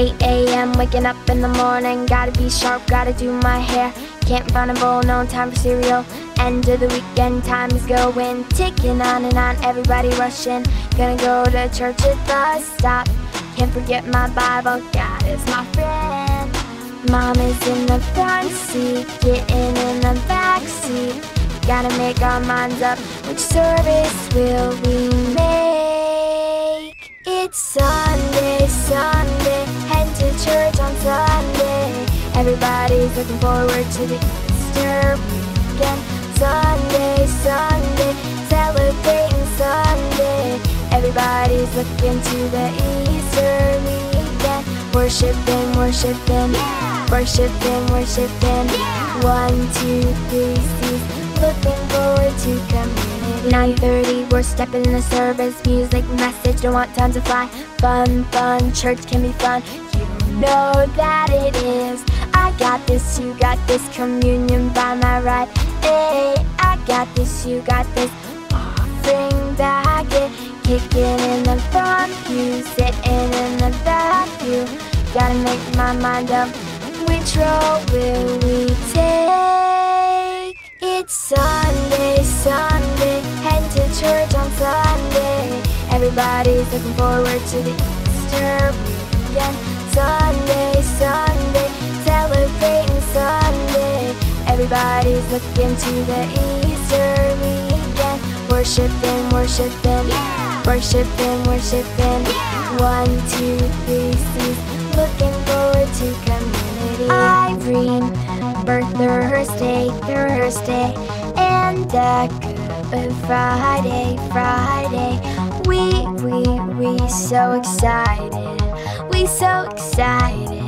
8 a.m. waking up in the morning. Gotta be sharp, gotta do my hair. Can't find a bowl, no time for cereal. End of the weekend, time is going. Ticking on and on, everybody rushing. Gonna go to church at the stop. Can't forget my Bible, God is my friend. Mom is in the front seat, getting in the back seat. Gotta make our minds up, which service will we make? It's Sunday, Sunday, church on Sunday. Everybody's looking forward to the Easter weekend. Sunday, Sunday, celebrating Sunday. Everybody's looking to the Easter weekend. Worshiping, worshiping, worshiping, worshiping. One, two, three, C's. Looking forward to community. 9:30, we're stepping in the service. Music, message, don't want time to fly. Fun, fun, church can be fun. You know that it is. I got this, you got this. Communion by my right. Hey, I got this, you got this. Offering basket, kicking in the front pew, sitting in the back pew. Gotta make my mind up. Which road will we take? It's Sunday, Sunday, head to church on Sunday. Everybody's looking forward to the Easter weekend. Everybody's looking to the Easter weekend. Worshiping, worshiping, worshiping, worshiping. One, two, three, C's. Looking forward to community. Irene, birth Thursday, Thursday, and a good Friday, Friday. We, we, we so excited. We so excited.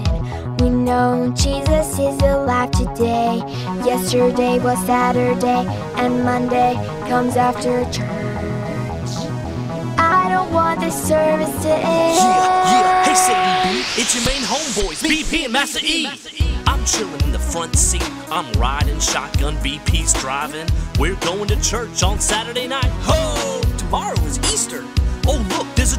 We know Jesus is alive today. Yesterday was Saturday, and Monday comes after church. I don't want this service to end. Yeah, yeah. Hey, Sadie B, it's your main homeboys, BP and Master E. I'm chilling in the front seat. I'm riding shotgun. BP's driving. We're going to church on Saturday night. Ho! Tomorrow is Easter. Oh, look, there's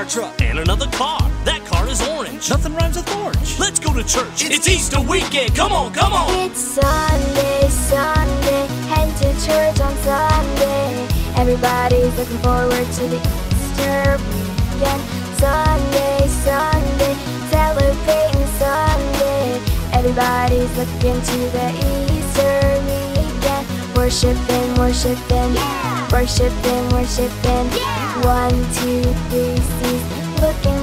fire truck. and another car. That car is orange. Nothing rhymes with orange. Let's go to church. It's, Easter weekend. Come on, come on. It's Sunday, Sunday, head to church on Sunday. Everybody's looking forward to the Easter weekend. Sunday, Sunday, celebrating Sunday. Everybody's looking to the Easter weekend. Worshiping, worshiping, worshiping, worshiping. One, two, three, C's. Looking